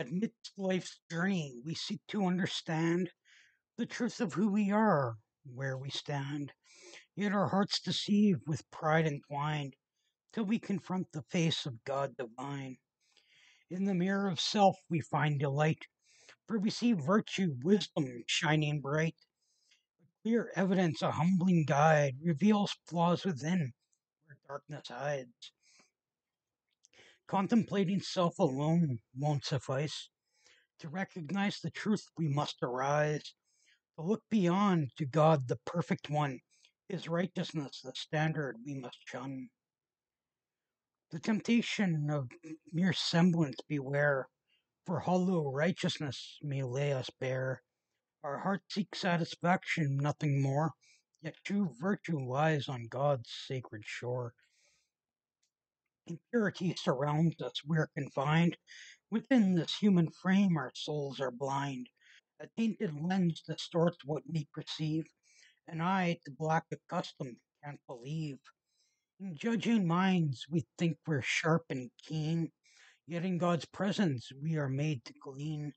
Amidst life's journey, we seek to understand the truth of who we are, where we stand. Yet our hearts deceive with pride entwined, till we confront the face of God divine. In the mirror of self we find delight, for we see virtue, wisdom shining bright. Clear evidence, a humbling guide, reveals flaws within where darkness hides. Contemplating self alone won't suffice. To recognize the truth, we must arise. To look beyond to God, the perfect one, His righteousness, the standard we must shun. The temptation of mere semblance beware, for hollow righteousness may lay us bare. Our heart seeks satisfaction, nothing more, yet true virtue lies on God's sacred shore. Impurity surrounds us, we're confined. Within this human frame, our souls are blind. A tainted lens distorts what we perceive. An eye to black accustomed can't believe. In judging minds, we think we're sharp and keen, yet in God's presence, we are made to glean.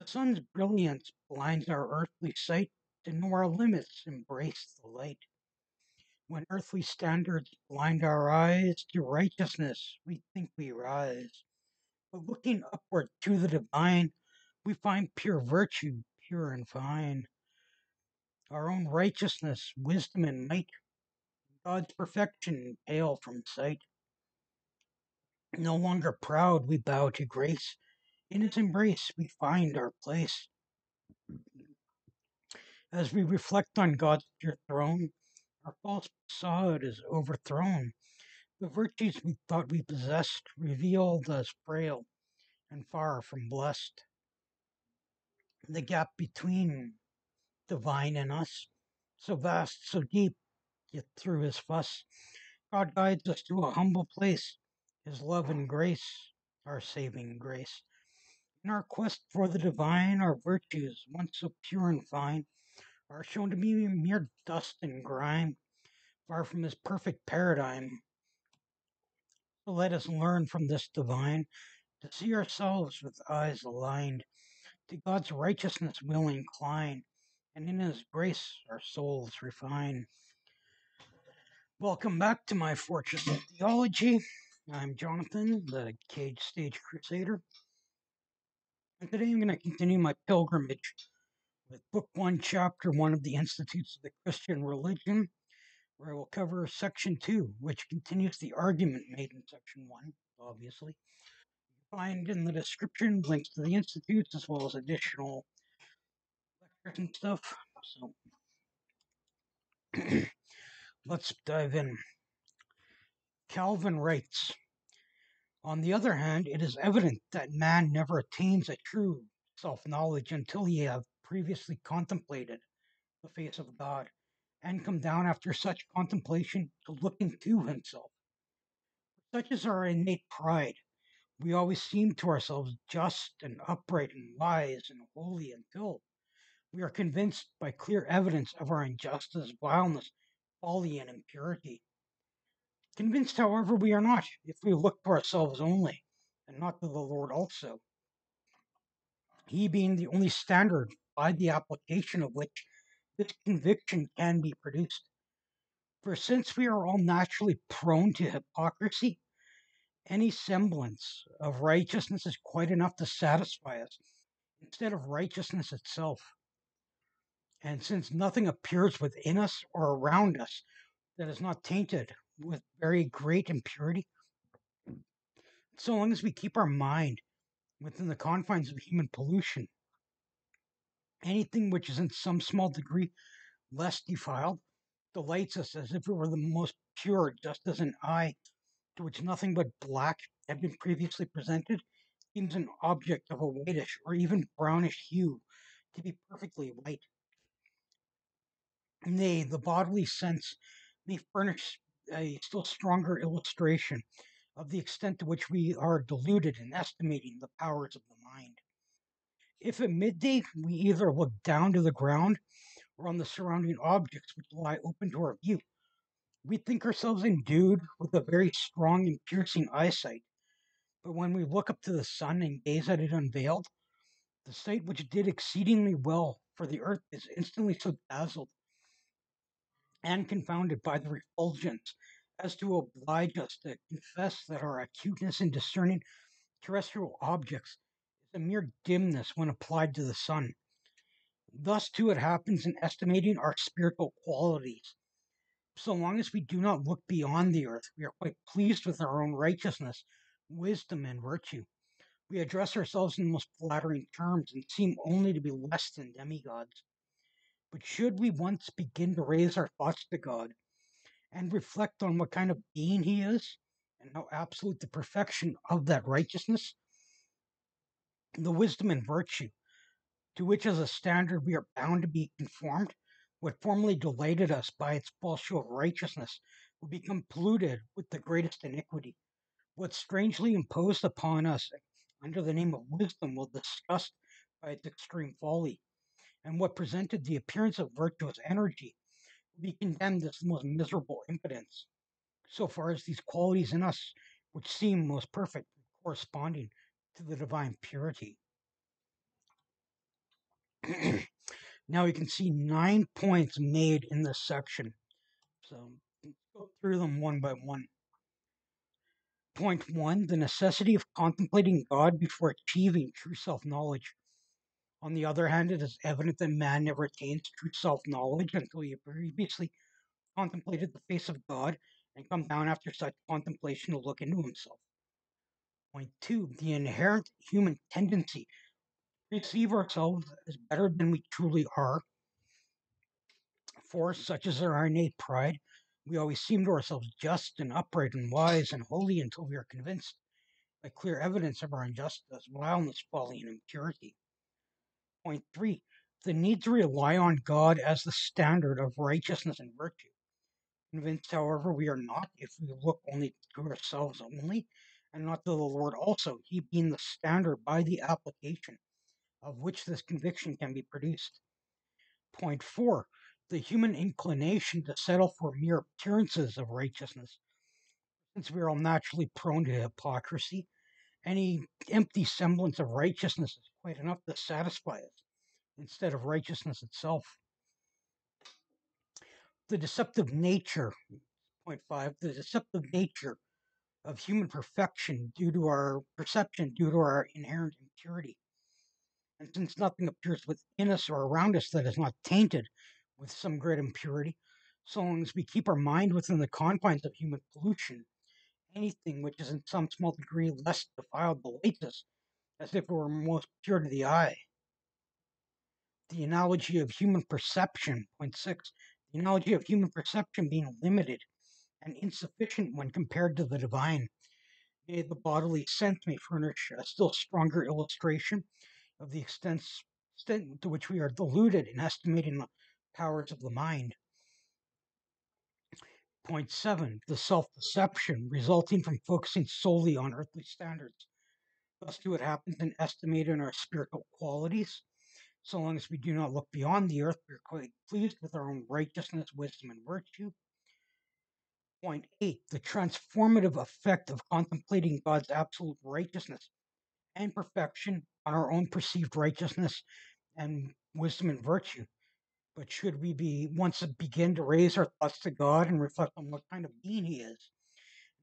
The sun's brilliance blinds our earthly sight. To know our limits, embrace the light. When earthly standards blind our eyes to righteousness, we think we rise. But looking upward to the divine, we find pure virtue, pure and fine. Our own righteousness, wisdom, and might, God's perfection pale from sight. No longer proud, we bow to grace. In its embrace, we find our place. As we reflect on God's dear throne, our false facade is overthrown. The virtues we thought we possessed revealed as frail and far from blessed. The gap between divine and us, so vast, so deep, yet through his fuss, God guides us to a humble place, his love and grace, our saving grace. In our quest for the divine, our virtues, once so pure and fine, are shown to be mere dust and grime, far from his perfect paradigm. So let us learn from this divine to see ourselves with eyes aligned. To God's righteousness we'll incline, and in his grace our souls refine. Welcome back to my Fortunate Theology. I'm Jonathan, the Cage Stage Crusader. And today I'm going to continue my pilgrimage with Book 1, Chapter 1 of the Institutes of the Christian Religion, where I will cover Section 2, which continues the argument made in Section 1, obviously. You find in the description links to the institutes as well as additional lectures and stuff. So let's dive in. Calvin writes On the other hand, it is evident that man never attains a true self knowledge until he have previously contemplated the face of God and come down after such contemplation to look into himself. Such is our innate pride. We always seem to ourselves just and upright and wise and holy until we are convinced by clear evidence of our injustice, vileness, folly, and impurity. Convinced, however, we are not if we look to ourselves only and not to the Lord also. He being the only standard by the application of which this conviction can be produced. For since we are all naturally prone to hypocrisy, any semblance of righteousness is quite enough to satisfy us instead of righteousness itself. And since nothing appears within us or around us that is not tainted with very great impurity, so long as we keep our mind within the confines of human pollution, anything which is in some small degree less defiled delights us as if it were the most pure, just as an eye to which nothing but black had been previously presented seems an object of a whitish or even brownish hue to be perfectly white. Nay, the bodily sense may furnish a still stronger illustration of the extent to which we are deluded in estimating the powers of the. If at midday we either look down to the ground or on the surrounding objects which lie open to our view, we think ourselves endued with a very strong and piercing eyesight. But when we look up to the sun and gaze at it unveiled, the sight which did exceedingly well for the earth is instantly so dazzled and confounded by the refulgence as to oblige us to confess that our acuteness in discerning terrestrial objects is a mere dimness when applied to the sun. Thus, too, it happens in estimating our spiritual qualities. So long as we do not look beyond the earth, we are quite pleased with our own righteousness, wisdom, and virtue. We address ourselves in the most flattering terms and seem only to be less than demigods. But should we once begin to raise our thoughts to God and reflect on what kind of being He is and how absolute the perfection of that righteousness, the wisdom and virtue to which as a standard we are bound to be conformed, what formerly delighted us by its false show of righteousness will become polluted with the greatest iniquity. What strangely imposed upon us under the name of wisdom will disgust by its extreme folly, and what presented the appearance of virtuous energy will be condemned as the most miserable impotence, so far as these qualities in us which seem most perfect corresponding to the divine purity. now you can see nine points made in this section. So go through them one by one. Point one the necessity of contemplating God before achieving true self knowledge. On the other hand, it is evident that man never attains true self knowledge until he previously contemplated the face of God and come down after such contemplation to look into himself. Point two the inherent human tendency to perceive ourselves as better than we truly are. For such as our innate pride, we always seem to ourselves just and upright and wise and holy until we are convinced by clear evidence of our injustice, vileness, folly, and impurity. Point three, the need to rely on God as the standard of righteousness and virtue. Convinced, however, we are not if we look only to ourselves only and not to the Lord also, He being the standard by the application of which this conviction can be produced. Point four, the human inclination to settle for mere appearances of righteousness. Since we are all naturally prone to hypocrisy, any empty semblance of righteousness is quite enough to satisfy us instead of righteousness itself. The deceptive nature, point five, the deceptive nature of human perfection due to our perception, due to our inherent impurity. And since nothing appears within us or around us that is not tainted with some great impurity, so long as we keep our mind within the confines of human pollution, anything which is in some small degree less defiled delights us, as if it were most pure to the eye. The analogy of human perception, point six, the analogy of human perception being limited and insufficient when compared to the divine. May the bodily sense may furnish a still stronger illustration of the extent, extent to which we are deluded in estimating the powers of the mind. Point seven, the self deception resulting from focusing solely on earthly standards. Thus, too, it happens in estimating our spiritual qualities. So long as we do not look beyond the earth, we are quite pleased with our own righteousness, wisdom, and virtue. Point eight, the transformative effect of contemplating God's absolute righteousness and perfection on our own perceived righteousness and wisdom and virtue. But should we be once begin to raise our thoughts to God and reflect on what kind of being He is,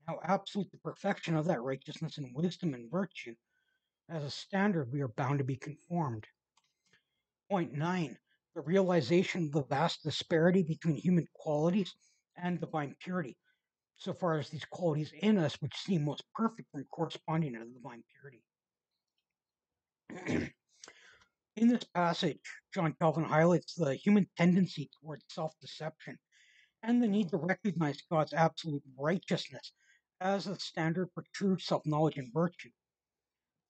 how absolute the perfection of that righteousness and wisdom and virtue, as a standard we are bound to be conformed. Point nine, the realization of the vast disparity between human qualities and divine purity, so far as these qualities in us which seem most perfect from corresponding to the divine purity. In this passage, John Calvin highlights the human tendency towards self deception and the need to recognize God's absolute righteousness as the standard for true self knowledge and virtue.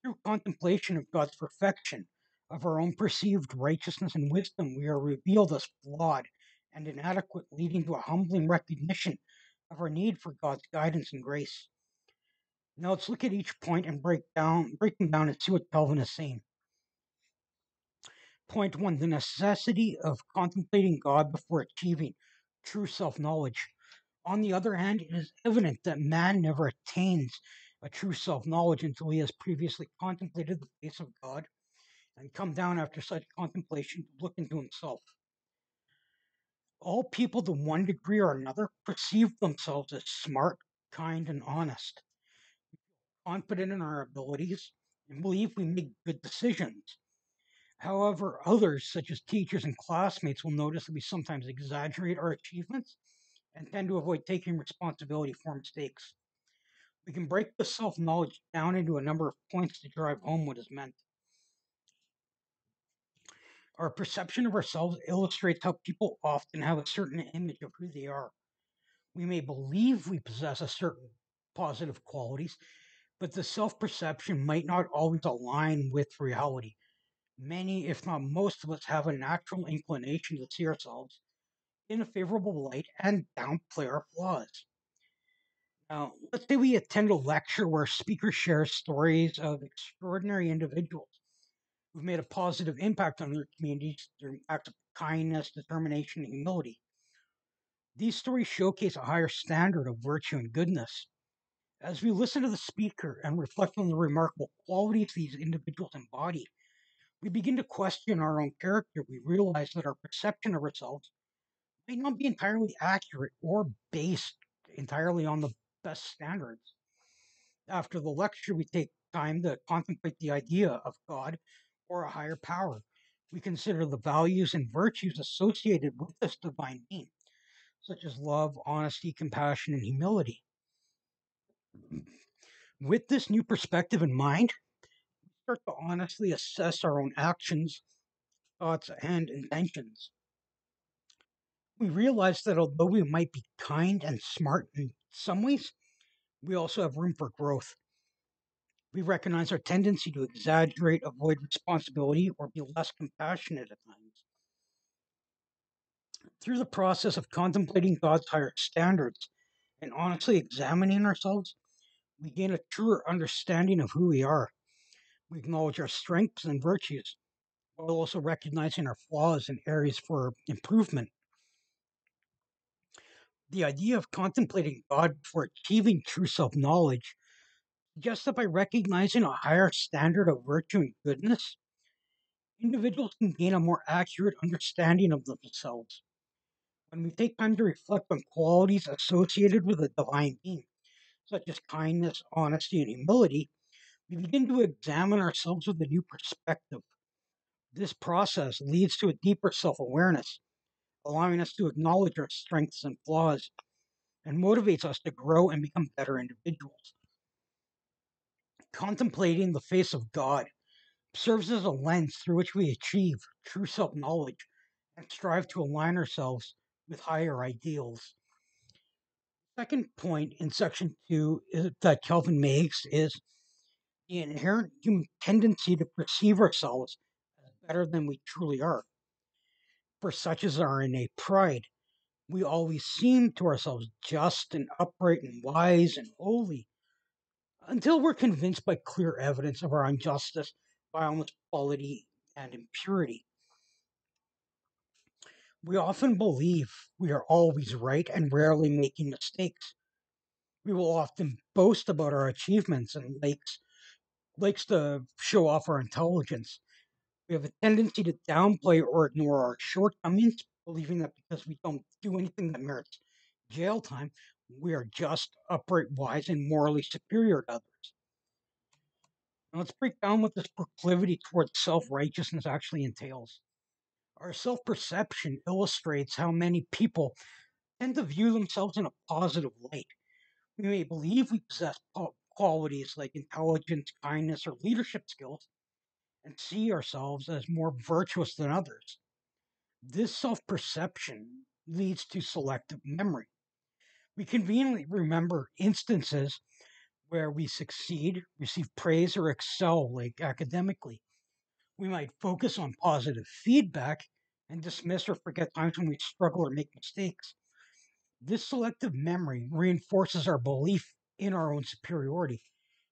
Through contemplation of God's perfection, of our own perceived righteousness and wisdom, we are revealed as flawed and inadequate, leading to a humbling recognition of our need for God's guidance and grace. Now let's look at each point and break down, break them down and see what Calvin is saying. Point one: the necessity of contemplating God before achieving true self-knowledge. On the other hand, it is evident that man never attains a true self knowledge until he has previously contemplated the face of God and come down after such contemplation to look into himself. All people, to one degree or another, perceive themselves as smart, kind, and honest, confident in our abilities, and believe we make good decisions. However, others, such as teachers and classmates, will notice that we sometimes exaggerate our achievements and tend to avoid taking responsibility for mistakes. We can break the self knowledge down into a number of points to drive home what is meant. Our perception of ourselves illustrates how people often have a certain image of who they are. We may believe we possess a certain positive qualities, but the self perception might not always align with reality. Many, if not most of us, have a natural inclination to see ourselves in a favorable light and downplay our flaws. Now, let's say we attend a lecture where a speaker shares stories of extraordinary individuals who've made a positive impact on their communities through acts of kindness, determination, and humility. These stories showcase a higher standard of virtue and goodness. As we listen to the speaker and reflect on the remarkable qualities these individuals embody, we begin to question our own character. We realize that our perception of ourselves may not be entirely accurate or based entirely on the best standards. After the lecture, we take time to contemplate the idea of God or a higher power. We consider the values and virtues associated with this divine being, such as love, honesty, compassion, and humility. With this new perspective in mind, we start to honestly assess our own actions, thoughts, and intentions. We realize that although we might be kind and smart in some ways, we also have room for growth. We recognize our tendency to exaggerate, avoid responsibility, or be less compassionate at times. Through the process of contemplating God's higher standards and honestly examining ourselves, we gain a truer understanding of who we are. We acknowledge our strengths and virtues, while also recognizing our flaws and areas for improvement. The idea of contemplating God before achieving true self knowledge suggests that by recognizing a higher standard of virtue and goodness, individuals can gain a more accurate understanding of themselves. When we take time to reflect on qualities associated with a divine being, such as kindness, honesty, and humility, we begin to examine ourselves with a new perspective. This process leads to a deeper self awareness, allowing us to acknowledge our strengths and flaws, and motivates us to grow and become better individuals. Contemplating the face of God serves as a lens through which we achieve true self knowledge and strive to align ourselves with higher ideals. Second point in section two is, that Calvin makes is the inherent human tendency to perceive ourselves as better than we truly are. For such is our innate pride. We always seem to ourselves just and upright and wise and holy until we're convinced by clear evidence of our injustice, violence, quality, and impurity. We often believe we are always right and rarely making mistakes. We will often boast about our achievements and likes likes to show off our intelligence. We have a tendency to downplay or ignore our shortcomings, believing that because we don't do anything that merits jail time, we are just upright, wise, and morally superior to others. Now let's break down what this proclivity towards self righteousness actually entails. Our self perception illustrates how many people tend to view themselves in a positive light. We may believe we possess qualities like intelligence, kindness, or leadership skills, and see ourselves as more virtuous than others. This self perception leads to selective memory. We conveniently remember instances where we succeed, receive praise, or excel, like academically. We might focus on positive feedback and dismiss or forget times when we struggle or make mistakes. This selective memory reinforces our belief in our own superiority,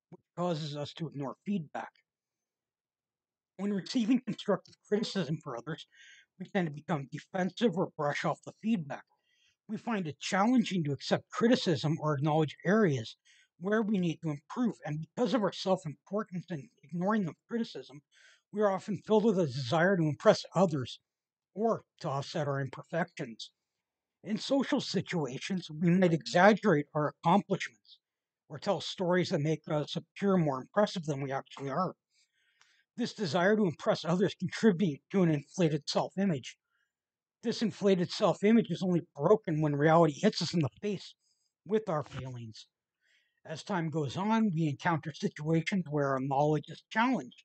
which causes us to ignore feedback. When receiving constructive criticism for others, we tend to become defensive or brush off the feedback we find it challenging to accept criticism or acknowledge areas where we need to improve. And because of our self importance and ignoring the criticism, we are often filled with a desire to impress others or to offset our imperfections. In social situations, we might exaggerate our accomplishments or tell stories that make us appear more impressive than we actually are. This desire to impress others contribute to an inflated self-image. This inflated self-image is only broken when reality hits us in the face with our feelings. As time goes on, we encounter situations where our knowledge is challenged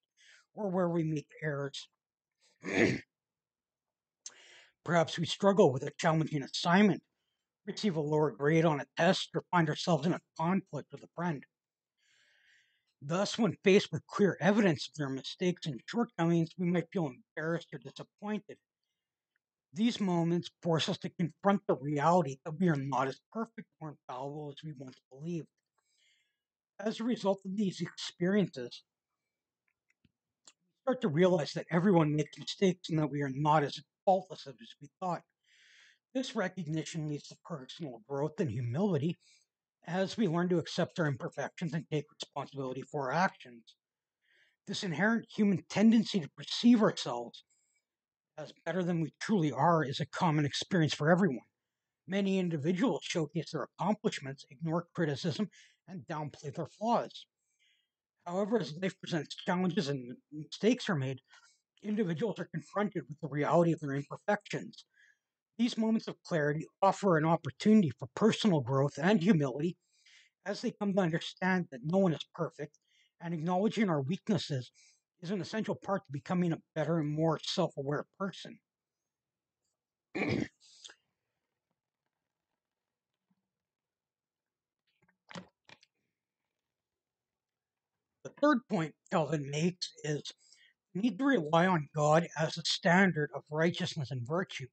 or where we make errors. Perhaps we struggle with a challenging assignment, receive a lower grade on a test, or find ourselves in a conflict with a friend. Thus, when faced with clear evidence of their mistakes and shortcomings, we might feel embarrassed or disappointed. These moments force us to confront the reality that we are not as perfect or infallible as we once believed. As a result of these experiences, we start to realize that everyone makes mistakes and that we are not as faultless as we thought. This recognition leads to personal growth and humility as we learn to accept our imperfections and take responsibility for our actions. This inherent human tendency to perceive ourselves as better than we truly are is a common experience for everyone. Many individuals showcase their accomplishments, ignore criticism, and downplay their flaws. However, as life presents challenges and mistakes are made, individuals are confronted with the reality of their imperfections. These moments of clarity offer an opportunity for personal growth and humility as they come to understand that no one is perfect and acknowledging our weaknesses is an essential part to becoming a better and more self aware person. the third point Calvin makes is we need to rely on God as a standard of righteousness and virtue.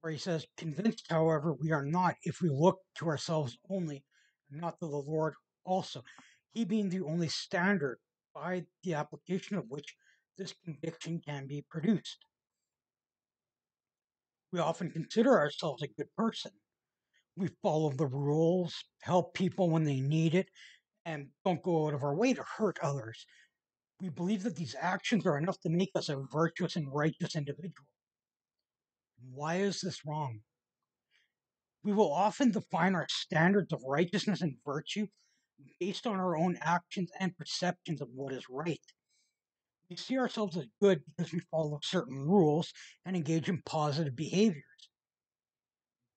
Where he says, Convinced, however, we are not if we look to ourselves only, not to the Lord also. He being the only standard by the application of which this conviction can be produced. We often consider ourselves a good person. We follow the rules, help people when they need it, and don't go out of our way to hurt others. We believe that these actions are enough to make us a virtuous and righteous individual. Why is this wrong? We will often define our standards of righteousness and virtue based on our own actions and perceptions of what is right. We see ourselves as good because we follow certain rules and engage in positive behaviors.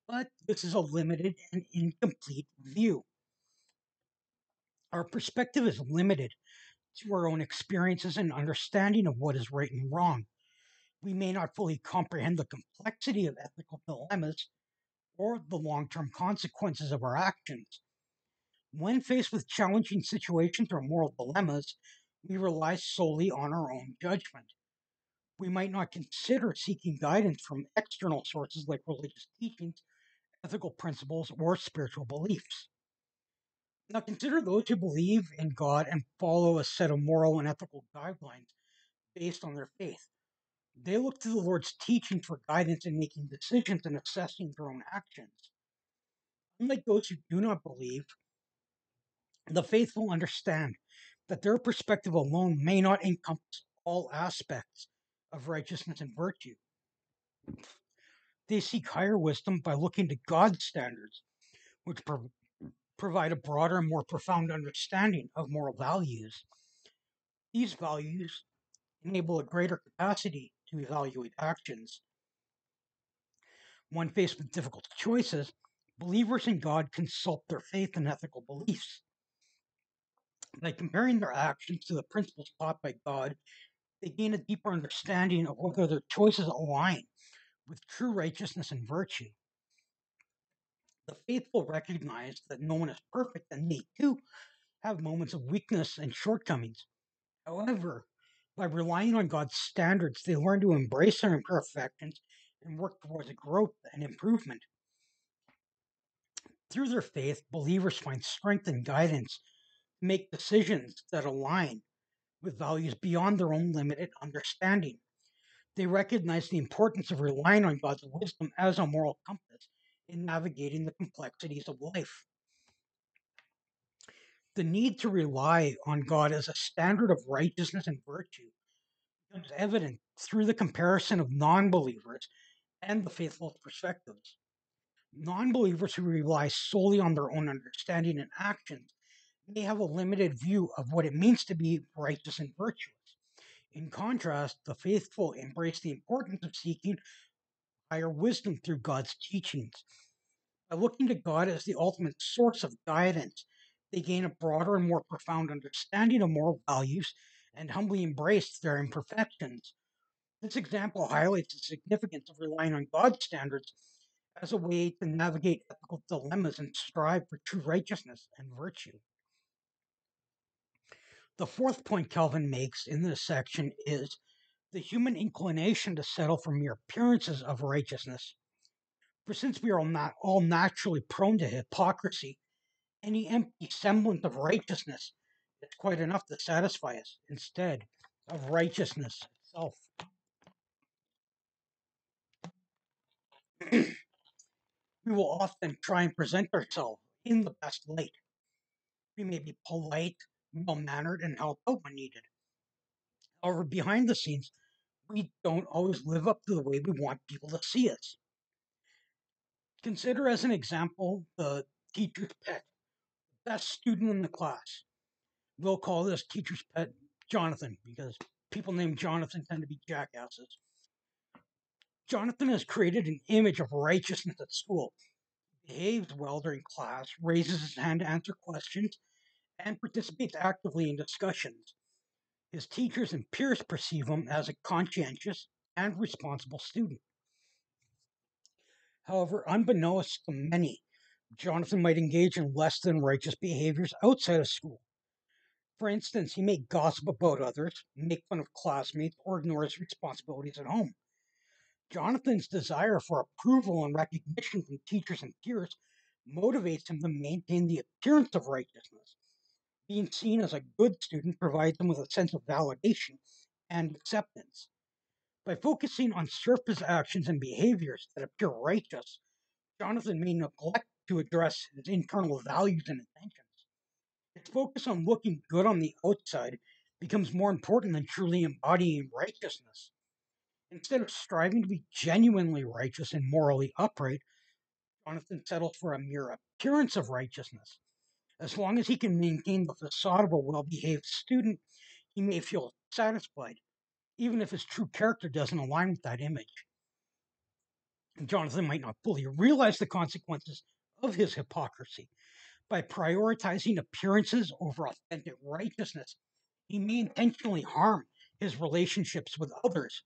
But this is a limited and incomplete view. Our perspective is limited to our own experiences and understanding of what is right and wrong. We may not fully comprehend the complexity of ethical dilemmas or the long term consequences of our actions. When faced with challenging situations or moral dilemmas, we rely solely on our own judgment. We might not consider seeking guidance from external sources like religious teachings, ethical principles, or spiritual beliefs. Now, consider those who believe in God and follow a set of moral and ethical guidelines based on their faith. They look to the Lord's teaching for guidance in making decisions and assessing their own actions. Unlike those who do not believe, the faithful understand that their perspective alone may not encompass all aspects of righteousness and virtue. They seek higher wisdom by looking to God's standards, which pro- provide a broader and more profound understanding of moral values. These values enable a greater capacity to evaluate actions. When faced with difficult choices, believers in God consult their faith and ethical beliefs. By comparing their actions to the principles taught by God, they gain a deeper understanding of whether their choices align with true righteousness and virtue. The faithful recognize that no one is perfect and they too have moments of weakness and shortcomings. However, by relying on God's standards, they learn to embrace their imperfections and work towards growth and improvement. Through their faith, believers find strength and guidance make decisions that align with values beyond their own limited understanding. They recognize the importance of relying on God's wisdom as a moral compass in navigating the complexities of life. The need to rely on God as a standard of righteousness and virtue becomes evident through the comparison of non believers and the faithful perspectives. Non believers who rely solely on their own understanding and actions may have a limited view of what it means to be righteous and virtuous. In contrast, the faithful embrace the importance of seeking higher wisdom through God's teachings. By looking to God as the ultimate source of guidance, they gain a broader and more profound understanding of moral values and humbly embrace their imperfections. This example highlights the significance of relying on God's standards as a way to navigate ethical dilemmas and strive for true righteousness and virtue. The fourth point Calvin makes in this section is the human inclination to settle for mere appearances of righteousness. For since we are not all naturally prone to hypocrisy, any empty semblance of righteousness is quite enough to satisfy us instead of righteousness itself. we will often try and present ourselves in the best light. We may be polite, well mannered, and help out when needed. However, behind the scenes, we don't always live up to the way we want people to see us. Consider as an example the teacher's pet, best student in the class. We'll call this teacher's pet Jonathan because people named Jonathan tend to be jackasses. Jonathan has created an image of righteousness at school. He behaves well during class, raises his hand to answer questions, and participates actively in discussions. His teachers and peers perceive him as a conscientious and responsible student. However, unbeknownst to many, Jonathan might engage in less than righteous behaviors outside of school. For instance, he may gossip about others, make fun of classmates, or ignore his responsibilities at home. Jonathan's desire for approval and recognition from teachers and peers motivates him to maintain the appearance of righteousness being seen as a good student provides them with a sense of validation and acceptance. By focusing on surface actions and behaviors that appear righteous, Jonathan may neglect to address his internal values and intentions. His focus on looking good on the outside becomes more important than truly embodying righteousness. Instead of striving to be genuinely righteous and morally upright, Jonathan settles for a mere appearance of righteousness as long as he can maintain the facade of a well behaved student, he may feel satisfied, even if his true character doesn't align with that image. And Jonathan might not fully realize the consequences of his hypocrisy. By prioritizing appearances over authentic righteousness, he may intentionally harm his relationships with others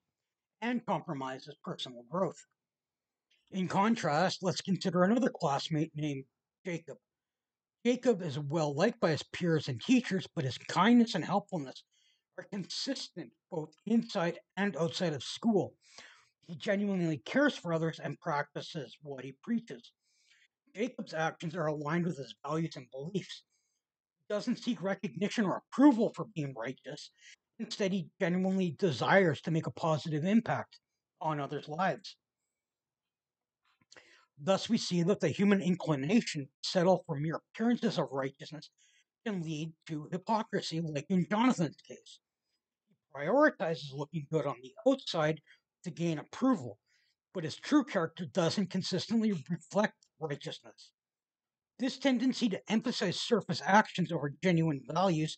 and compromise his personal growth. In contrast, let's consider another classmate named Jacob. Jacob is well liked by his peers and teachers, but his kindness and helpfulness are consistent both inside and outside of school. He genuinely cares for others and practices what he preaches. Jacob's actions are aligned with his values and beliefs. He doesn't seek recognition or approval for being righteous. Instead, he genuinely desires to make a positive impact on others' lives. Thus, we see that the human inclination to settle for mere appearances of righteousness can lead to hypocrisy, like in Jonathan's case. He prioritizes looking good on the outside to gain approval, but his true character doesn't consistently reflect righteousness. This tendency to emphasize surface actions over genuine values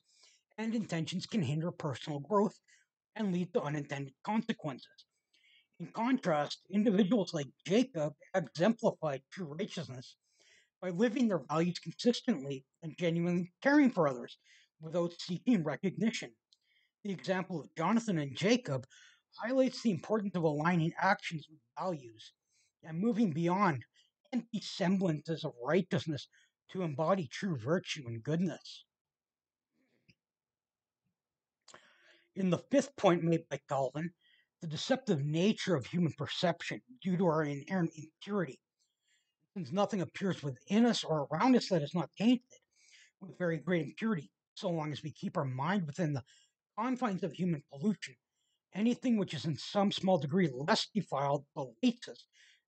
and intentions can hinder personal growth and lead to unintended consequences. In contrast, individuals like Jacob exemplified true righteousness by living their values consistently and genuinely caring for others without seeking recognition. The example of Jonathan and Jacob highlights the importance of aligning actions with values and moving beyond empty semblances of righteousness to embody true virtue and goodness. In the fifth point made by Calvin, the deceptive nature of human perception due to our inherent impurity. Since nothing appears within us or around us that is not tainted with very great impurity, so long as we keep our mind within the confines of human pollution. Anything which is in some small degree less defiled belates us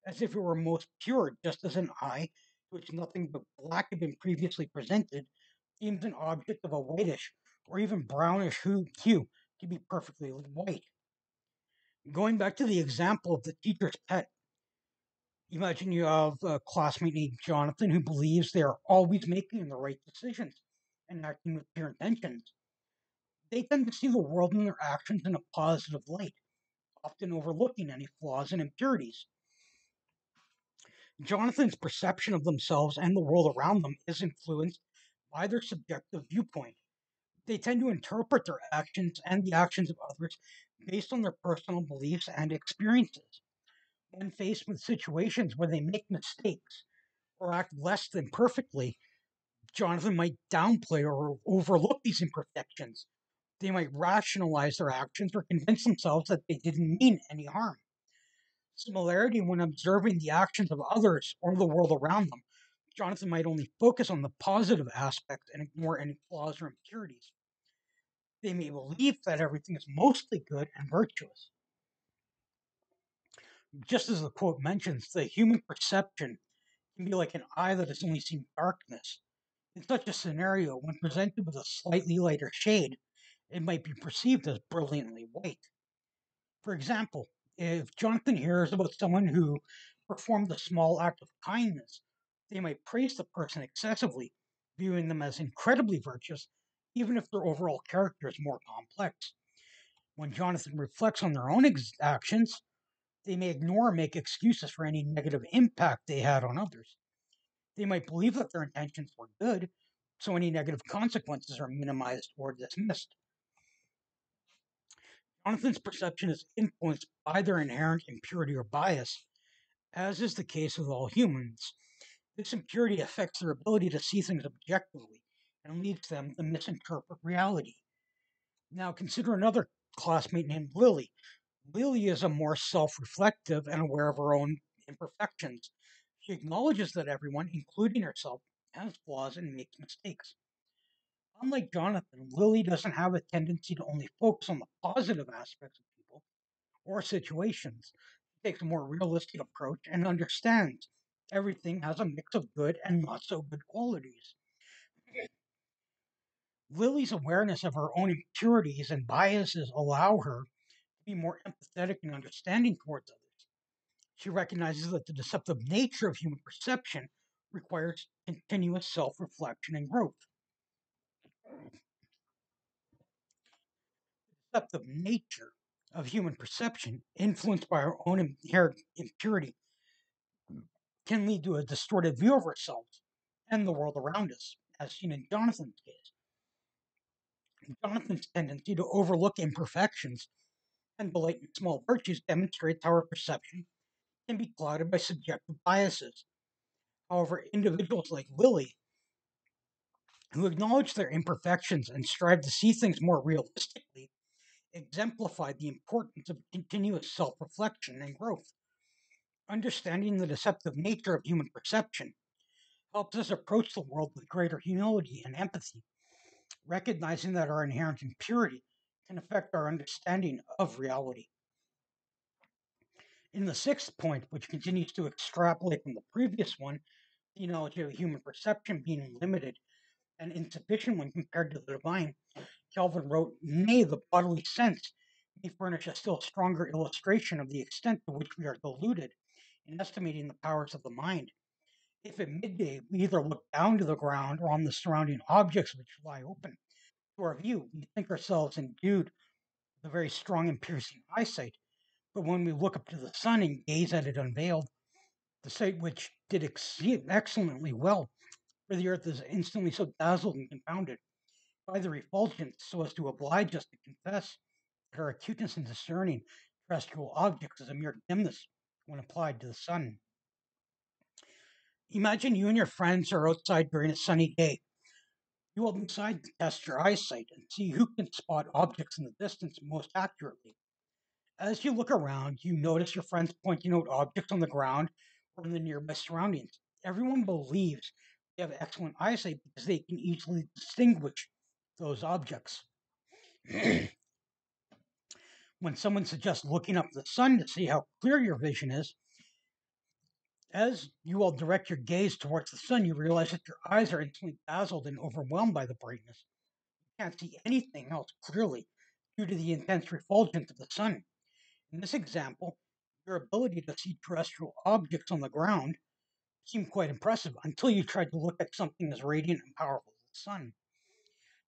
as if it were most pure, just as an eye, to which nothing but black had been previously presented, deems an object of a whitish or even brownish hue to be perfectly white. Going back to the example of the teacher's pet, imagine you have a classmate named Jonathan who believes they are always making the right decisions and acting with pure intentions. They tend to see the world and their actions in a positive light, often overlooking any flaws and impurities. Jonathan's perception of themselves and the world around them is influenced by their subjective viewpoint. They tend to interpret their actions and the actions of others based on their personal beliefs and experiences. When faced with situations where they make mistakes or act less than perfectly, Jonathan might downplay or overlook these imperfections. They might rationalize their actions or convince themselves that they didn't mean any harm. Similarity when observing the actions of others or the world around them Jonathan might only focus on the positive aspects and ignore any flaws or impurities. They may believe that everything is mostly good and virtuous. Just as the quote mentions, the human perception can be like an eye that has only seen darkness. In such a scenario, when presented with a slightly lighter shade, it might be perceived as brilliantly white. For example, if Jonathan hears about someone who performed a small act of kindness, they might praise the person excessively, viewing them as incredibly virtuous, even if their overall character is more complex. When Jonathan reflects on their own ex- actions, they may ignore or make excuses for any negative impact they had on others. They might believe that their intentions were good, so any negative consequences are minimized or dismissed. Jonathan's perception is influenced by their inherent impurity or bias, as is the case with all humans. This impurity affects their ability to see things objectively and leads them to misinterpret reality. Now, consider another classmate named Lily. Lily is a more self reflective and aware of her own imperfections. She acknowledges that everyone, including herself, has flaws and makes mistakes. Unlike Jonathan, Lily doesn't have a tendency to only focus on the positive aspects of people or situations. She takes a more realistic approach and understands everything has a mix of good and not so good qualities. Lily's awareness of her own impurities and biases allow her to be more empathetic and understanding towards others. She recognizes that the deceptive nature of human perception requires continuous self reflection and growth. The deceptive nature of human perception, influenced by our own inherent impurity, can lead to a distorted view of ourselves and the world around us, as seen in Jonathan's case. Jonathan's tendency to overlook imperfections and blatant small virtues demonstrates how our perception can be clouded by subjective biases. However, individuals like Lily, who acknowledge their imperfections and strive to see things more realistically, exemplify the importance of continuous self reflection and growth. Understanding the deceptive nature of human perception helps us approach the world with greater humility and empathy, recognizing that our inherent impurity can affect our understanding of reality. In the sixth point, which continues to extrapolate from the previous one, the knowledge of human perception being limited and insufficient when compared to the divine, Calvin wrote, Nay, the bodily sense may furnish a still stronger illustration of the extent to which we are deluded in estimating the powers of the mind. If at midday we either look down to the ground or on the surrounding objects which lie open to our view, we think ourselves endued with a very strong and piercing eyesight. But when we look up to the sun and gaze at it unveiled, the sight which did exceed excellently well, for the earth is instantly so dazzled and confounded by the refulgence, so as to oblige us to confess that our acuteness in discerning terrestrial objects is a mere dimness when applied to the sun. Imagine you and your friends are outside during a sunny day. You will decide to test your eyesight and see who can spot objects in the distance most accurately. As you look around, you notice your friends pointing out objects on the ground or in the nearby surroundings. Everyone believes they have excellent eyesight because they can easily distinguish those objects. when someone suggests looking up the sun to see how clear your vision is, As you all direct your gaze towards the sun, you realize that your eyes are instantly dazzled and overwhelmed by the brightness. You can't see anything else clearly due to the intense refulgence of the sun. In this example, your ability to see terrestrial objects on the ground seemed quite impressive until you tried to look at something as radiant and powerful as the sun.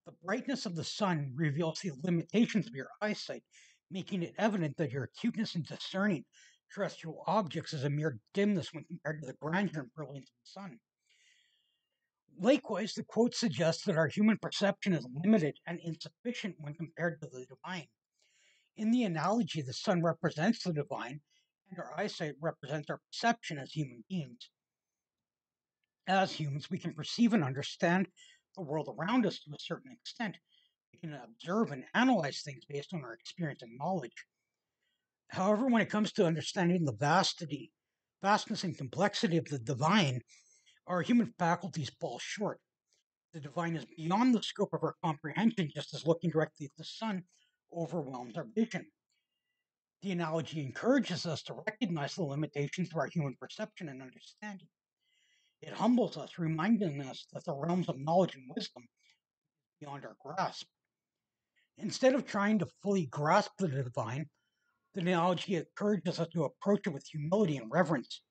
The brightness of the sun reveals the limitations of your eyesight, making it evident that your acuteness in discerning terrestrial objects is a mere dimness when compared to the grandeur and brilliance of the sun. Likewise, the quote suggests that our human perception is limited and insufficient when compared to the divine. In the analogy, the sun represents the divine, and our eyesight represents our perception as human beings. As humans, we can perceive and understand the world around us to a certain extent. We can observe and analyze things based on our experience and knowledge. However, when it comes to understanding the vastity, vastness and complexity of the divine, our human faculties fall short. The divine is beyond the scope of our comprehension, just as looking directly at the sun overwhelms our vision. The analogy encourages us to recognize the limitations of our human perception and understanding. It humbles us, reminding us that the realms of knowledge and wisdom are beyond our grasp. Instead of trying to fully grasp the divine, the analogy encourages us to approach it with humility and reverence.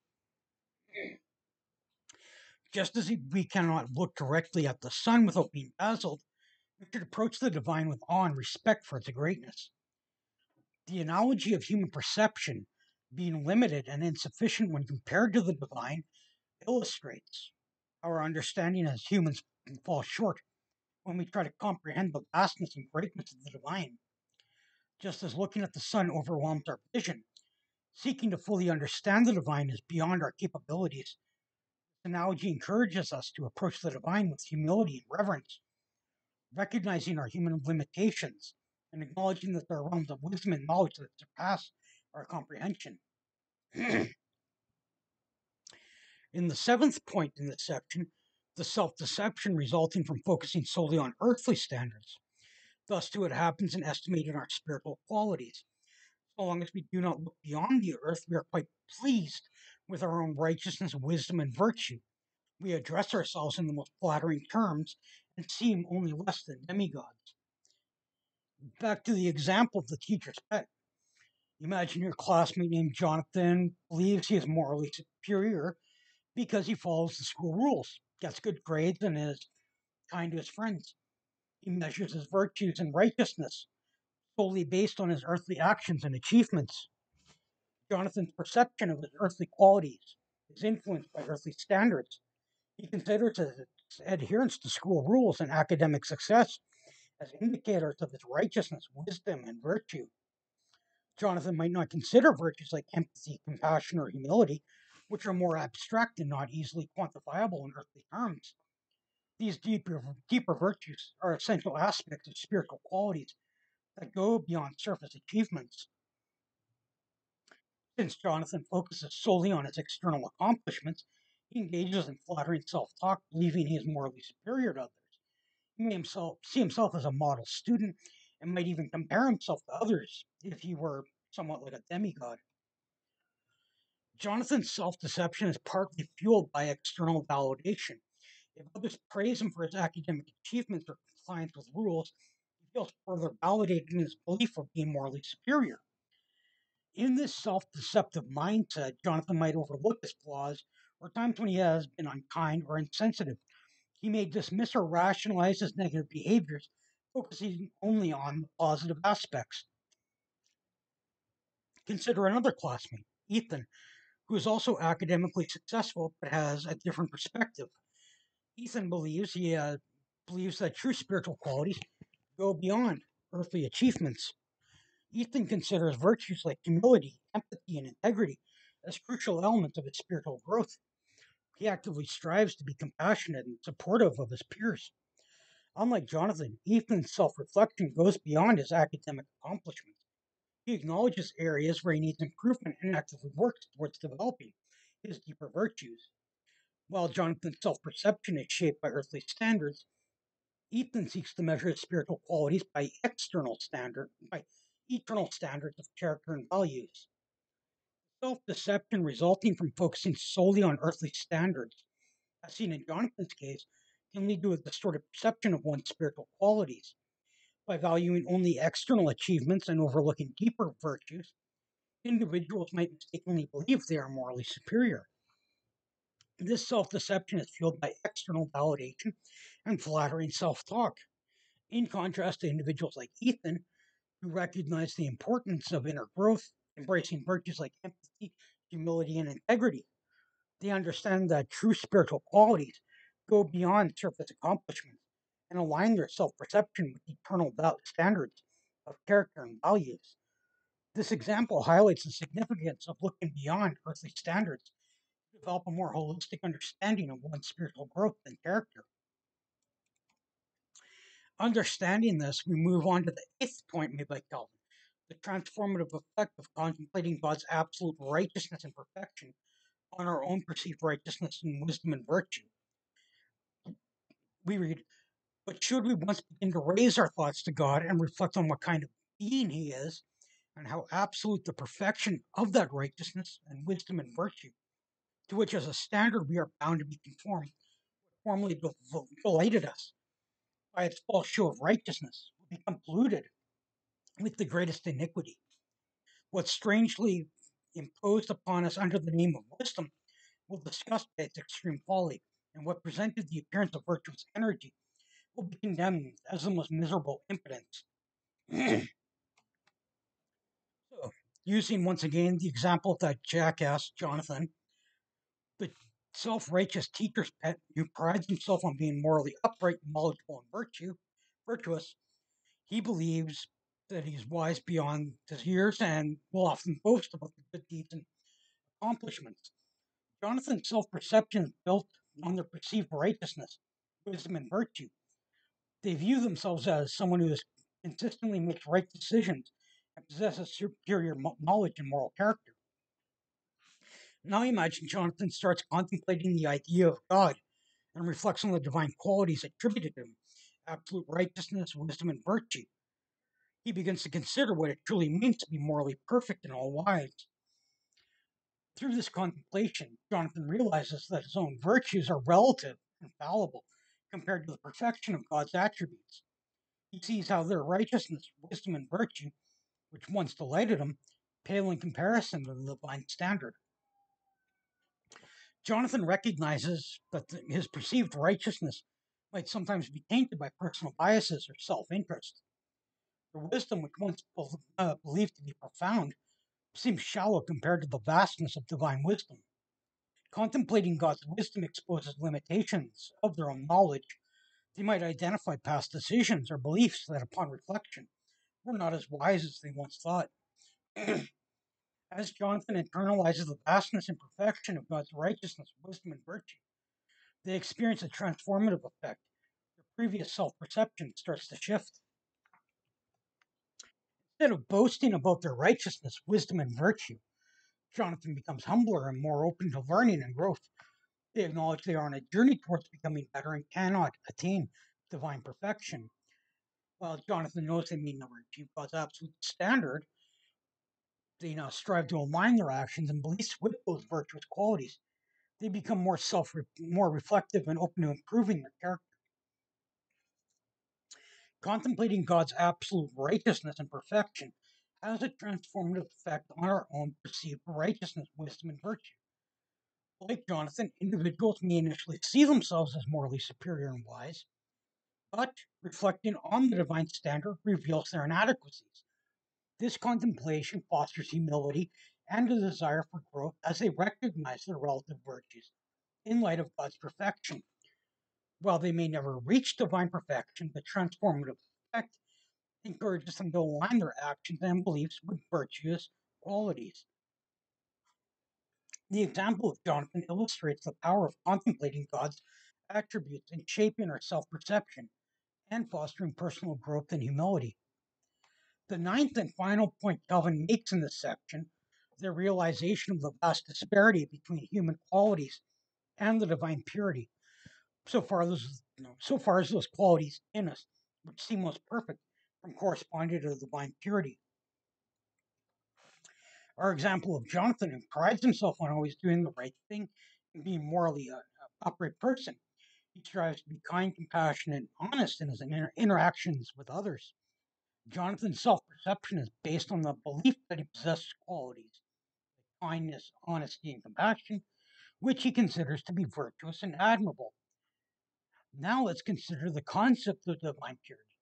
Just as we cannot look directly at the sun without being dazzled, we should approach the divine with awe and respect for its greatness. The analogy of human perception being limited and insufficient when compared to the divine illustrates our understanding as humans fall short when we try to comprehend the vastness and greatness of the divine. Just as looking at the sun overwhelms our vision, seeking to fully understand the divine is beyond our capabilities. This analogy encourages us to approach the divine with humility and reverence, recognizing our human limitations and acknowledging that there are realms of wisdom and knowledge that surpass our comprehension. In the seventh point in this section, the self deception resulting from focusing solely on earthly standards. Thus, too, it happens in estimating our spiritual qualities. So long as we do not look beyond the earth, we are quite pleased with our own righteousness, wisdom, and virtue. We address ourselves in the most flattering terms and seem only less than demigods. Back to the example of the teacher's pet. Imagine your classmate named Jonathan believes he is morally superior because he follows the school rules, gets good grades, and is kind to his friends. He measures his virtues and righteousness solely based on his earthly actions and achievements. Jonathan's perception of his earthly qualities is influenced by earthly standards. He considers his adherence to school rules and academic success as indicators of his righteousness, wisdom, and virtue. Jonathan might not consider virtues like empathy, compassion, or humility which are more abstract and not easily quantifiable in earthly terms. These deeper, deeper virtues are essential aspects of spiritual qualities that go beyond surface achievements. Since Jonathan focuses solely on his external accomplishments, he engages in flattering self talk, believing he is morally superior to others. He may himself, see himself as a model student and might even compare himself to others if he were somewhat like a demigod. Jonathan's self deception is partly fueled by external validation. If others praise him for his academic achievements or compliance with rules, he feels further validated in his belief of being morally superior. In this self deceptive mindset, Jonathan might overlook his flaws or times when he has been unkind or insensitive. He may dismiss or rationalize his negative behaviors, focusing only on the positive aspects. Consider another classmate, Ethan, who is also academically successful but has a different perspective. Ethan believes he uh, believes that true spiritual qualities go beyond earthly achievements. Ethan considers virtues like humility, empathy, and integrity as crucial elements of his spiritual growth. He actively strives to be compassionate and supportive of his peers. Unlike Jonathan, Ethan's self reflection goes beyond his academic accomplishments. He acknowledges areas where he needs improvement and actively works towards developing his deeper virtues. While Jonathan's self perception is shaped by earthly standards, Ethan seeks to measure his spiritual qualities by external standard, by eternal standards of character and values. Self deception resulting from focusing solely on earthly standards, as seen in Jonathan's case, can lead to a distorted perception of one's spiritual qualities. By valuing only external achievements and overlooking deeper virtues, individuals might mistakenly believe they are morally superior. This self deception is fueled by external validation and flattering self talk. In contrast to individuals like Ethan, who recognize the importance of inner growth, embracing virtues like empathy, humility, and integrity. They understand that true spiritual qualities go beyond surface accomplishments and align their self perception with eternal standards of character and values. This example highlights the significance of looking beyond earthly standards develop a more holistic understanding of one's spiritual growth and character. Understanding this, we move on to the eighth point made by Calvin the transformative effect of contemplating God's absolute righteousness and perfection on our own perceived righteousness and wisdom and virtue. We read, But should we once begin to raise our thoughts to God and reflect on what kind of being He is, and how absolute the perfection of that righteousness and wisdom and virtue, to which as a standard we are bound to be conformed, formerly delighted us by its false show of righteousness, will become polluted with the greatest iniquity. What strangely imposed upon us under the name of wisdom will disgust by its extreme folly, and what presented the appearance of virtuous energy will be condemned as the most miserable impotence. so, using once again the example of that jackass, Jonathan, the self righteous teacher's pet who prides himself on being morally upright, knowledgeable, and virtue, virtuous, he believes that he's wise beyond his years and will often boast about the good deeds and accomplishments. Jonathan's self perception is built on their perceived righteousness, wisdom, and virtue. They view themselves as someone who is consistently makes right decisions and possesses superior knowledge and moral character. Now imagine Jonathan starts contemplating the idea of God and reflects on the divine qualities attributed to him absolute righteousness, wisdom, and virtue. He begins to consider what it truly means to be morally perfect and all wise. Through this contemplation, Jonathan realizes that his own virtues are relative and fallible compared to the perfection of God's attributes. He sees how their righteousness, wisdom, and virtue, which once delighted him, pale in comparison to the divine standard. Jonathan recognizes that his perceived righteousness might sometimes be tainted by personal biases or self interest. The wisdom, which once uh, believed to be profound, seems shallow compared to the vastness of divine wisdom. Contemplating God's wisdom exposes limitations of their own knowledge. They might identify past decisions or beliefs that, upon reflection, were not as wise as they once thought. as Jonathan internalizes the vastness and perfection of God's righteousness, wisdom, and virtue, they experience a transformative effect. Their previous self perception starts to shift. Instead of boasting about their righteousness, wisdom, and virtue, Jonathan becomes humbler and more open to learning and growth. They acknowledge they are on a journey towards becoming better and cannot attain divine perfection. While Jonathan knows they may never achieve God's absolute standard, they now strive to align their actions and beliefs with those virtuous qualities. They become more self, more reflective, and open to improving their character. Contemplating God's absolute righteousness and perfection has a transformative effect on our own perceived righteousness, wisdom, and virtue. Like Jonathan, individuals may initially see themselves as morally superior and wise, but reflecting on the divine standard reveals their inadequacies this contemplation fosters humility and a desire for growth as they recognize their relative virtues in light of God's perfection. While they may never reach divine perfection, the transformative effect encourages them to align their actions and beliefs with virtuous qualities. The example of Jonathan illustrates the power of contemplating God's attributes in shaping our self perception and fostering personal growth and humility. The ninth and final point Calvin makes in this section, the realization of the vast disparity between human qualities and the divine purity. So far, those, you know, so far as those qualities in us, which seem most perfect, from corresponding to the divine purity. Our example of Jonathan, who prides himself on always doing the right thing and being morally a, upright person. He strives to be kind, compassionate, and honest in his inter- interactions with others. Jonathan's self perception is based on the belief that he possesses qualities like kindness, honesty, and compassion, which he considers to be virtuous and admirable. Now let's consider the concept of divine purity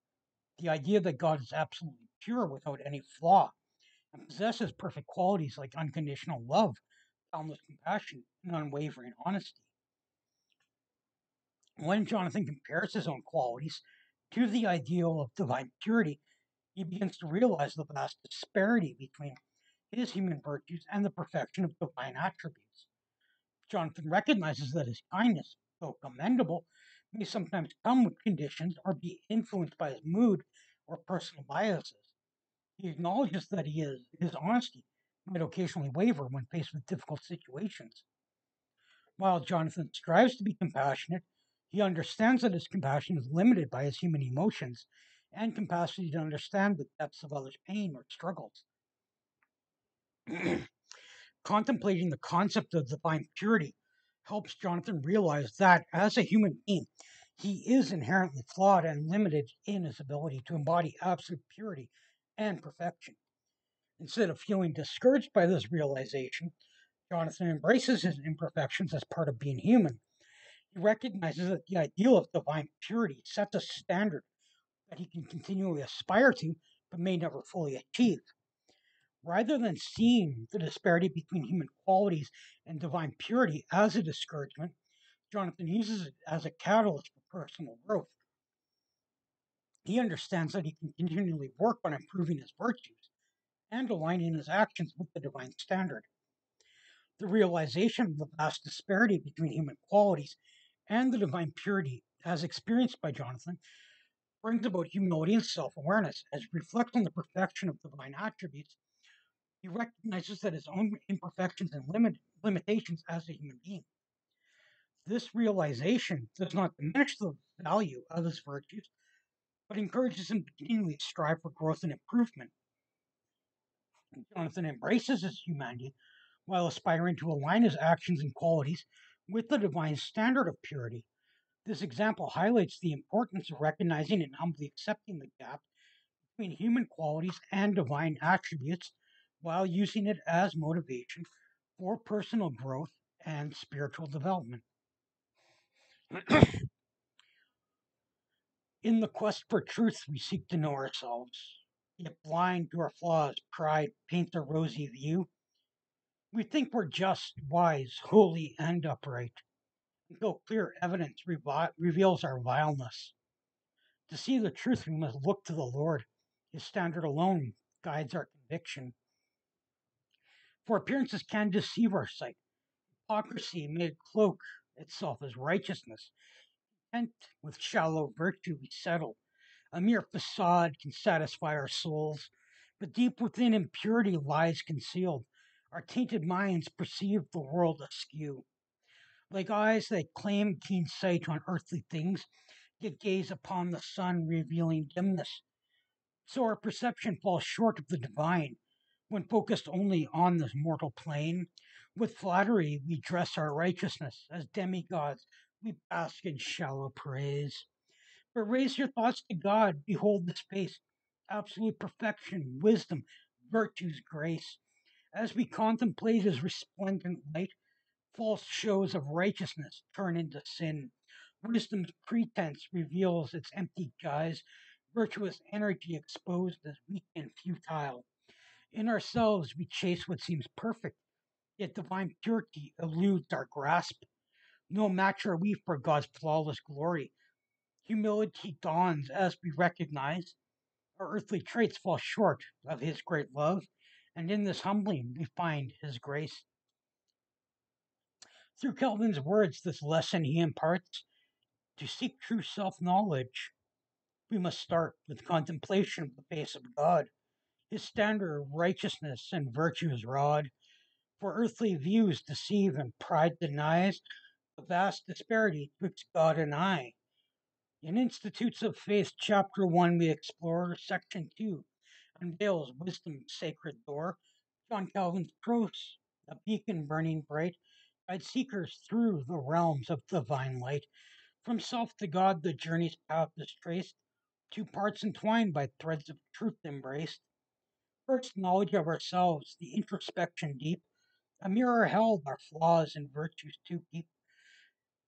the idea that God is absolutely pure without any flaw and possesses perfect qualities like unconditional love, boundless compassion, and unwavering honesty. When Jonathan compares his own qualities to the ideal of divine purity, he begins to realize the vast disparity between his human virtues and the perfection of divine attributes. Jonathan recognizes that his kindness, though commendable, may sometimes come with conditions or be influenced by his mood or personal biases. He acknowledges that he is, his honesty might occasionally waver when faced with difficult situations. While Jonathan strives to be compassionate, he understands that his compassion is limited by his human emotions and capacity to understand the depths of others' pain or struggles. Contemplating the concept of divine purity helps Jonathan realize that as a human being, he is inherently flawed and limited in his ability to embody absolute purity and perfection. Instead of feeling discouraged by this realization, Jonathan embraces his imperfections as part of being human. He recognizes that the ideal of divine purity sets a standard that he can continually aspire to, but may never fully achieve. Rather than seeing the disparity between human qualities and divine purity as a discouragement, Jonathan uses it as a catalyst for personal growth. He understands that he can continually work on improving his virtues and aligning his actions with the divine standard. The realization of the vast disparity between human qualities and the divine purity, as experienced by Jonathan, brings about humility and self awareness. As on the perfection of divine attributes, he recognizes that his own imperfections and limit, limitations as a human being. This realization does not diminish the value of his virtues, but encourages him to continually strive for growth and improvement. Jonathan embraces his humanity while aspiring to align his actions and qualities with the divine standard of purity. This example highlights the importance of recognizing and humbly accepting the gap between human qualities and divine attributes while using it as motivation for personal growth and spiritual development. In the quest for truth, we seek to know ourselves. Yet blind to our flaws, pride paints a rosy view. We think we're just, wise, holy, and upright, until clear evidence revi- reveals our vileness. To see the truth, we must look to the Lord. His standard alone guides our conviction. For appearances can deceive our sight. Hypocrisy may cloak itself as righteousness, content with shallow virtue we settle. A mere facade can satisfy our souls, but deep within impurity lies concealed. Our tainted minds perceive the world askew. Like eyes that claim keen sight on earthly things, yet gaze upon the sun, revealing dimness. So our perception falls short of the divine when focused only on this mortal plane. With flattery, we dress our righteousness as demigods we bask in shallow praise. But raise your thoughts to God. Behold the space, absolute perfection, wisdom, virtues, grace. As we contemplate his resplendent light, false shows of righteousness turn into sin. Wisdom's pretense reveals its empty guise, virtuous energy exposed as weak and futile. In ourselves, we chase what seems perfect, yet divine purity eludes our grasp. No match are we for God's flawless glory. Humility dawns as we recognize our earthly traits fall short of His great love, and in this humbling we find His grace. Through Calvin's words, this lesson he imparts to seek true self knowledge, we must start with contemplation of the face of God, His standard of righteousness and virtue's rod. For earthly views deceive and pride denies the vast disparity twixt God and I. In Institutes of Faith, Chapter 1, we explore Section 2, unveils wisdom's sacred door. John Calvin's prose, a beacon burning bright, seekers through the realms of divine light. From self to God, the journey's path is traced, two parts entwined by threads of truth embraced. First, knowledge of ourselves, the introspection deep, a mirror held our flaws and virtues to keep.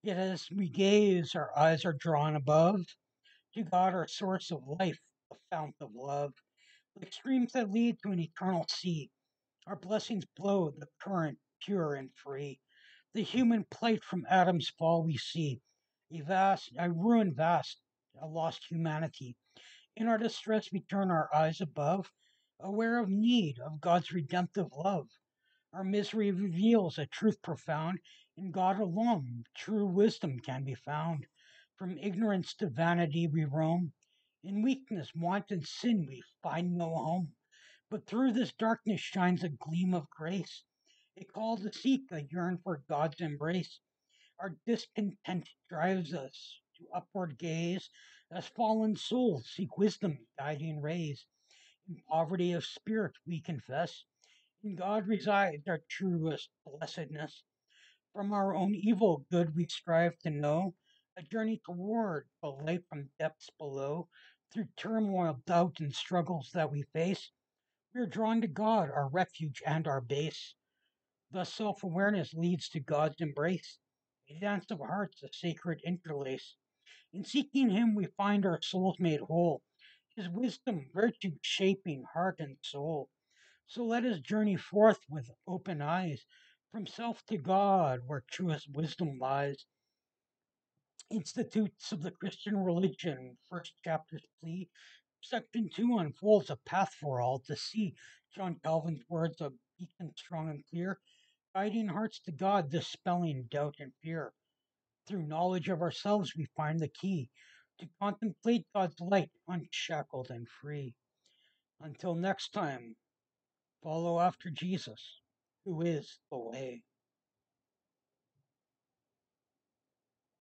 Yet as we gaze, our eyes are drawn above to God, our source of life, the fount of love. Like streams that lead to an eternal sea, our blessings blow the current pure and free. The human plight from Adam's fall we see, a vast, a ruin vast, a lost humanity. In our distress we turn our eyes above, aware of need of God's redemptive love. Our misery reveals a truth profound. In God alone, true wisdom can be found. From ignorance to vanity we roam. In weakness, want, and sin we find no home. But through this darkness shines a gleam of grace, a call to seek, a yearn for God's embrace. Our discontent drives us to upward gaze, as fallen souls seek wisdom, guiding rays. In poverty of spirit we confess in God resides our truest blessedness. From our own evil good we strive to know a journey toward the light from depths below. Through turmoil, doubt, and struggles that we face, we are drawn to God, our refuge and our base. Thus, self awareness leads to God's embrace, a dance of hearts, a sacred interlace. In seeking Him, we find our souls made whole, His wisdom, virtue shaping heart and soul. So let us journey forth with open eyes from self to God, where truest wisdom lies. Institutes of the Christian Religion, first chapter's plea. Section 2 unfolds a path for all to see. John Calvin's words of beacon strong and clear, guiding hearts to God, dispelling doubt and fear. Through knowledge of ourselves, we find the key to contemplate God's light, unshackled and free. Until next time, Follow after Jesus, who is the way.